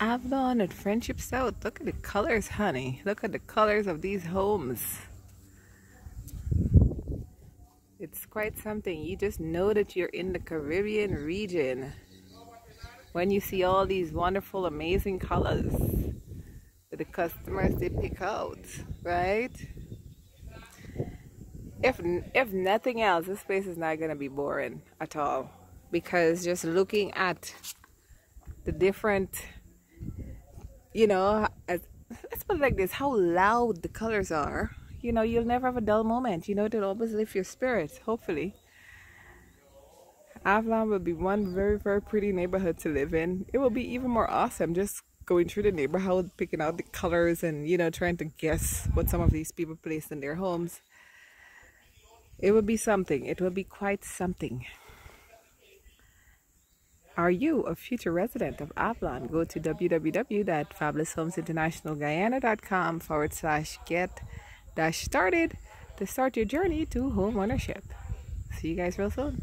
Avalon at Friendship South. Look at the colors, honey. Look at the colors of these homes. It's quite something. You just know that you're in the Caribbean region when you see all these wonderful, amazing colors that the customers they pick out, right? If if nothing else, this place is not gonna be boring at all because just looking at the different, you know, let's put it like this: how loud the colors are. You know, you'll never have a dull moment. You know, it'll always lift your spirits. Hopefully. Avalon will be one very, very pretty neighborhood to live in. It will be even more awesome just going through the neighborhood, picking out the colors and, you know, trying to guess what some of these people placed in their homes. It will be something. It will be quite something. Are you a future resident of Avalon? Go to www.fabuloushomeinternationalguyana.com forward slash get dash started to start your journey to home ownership. See you guys real soon.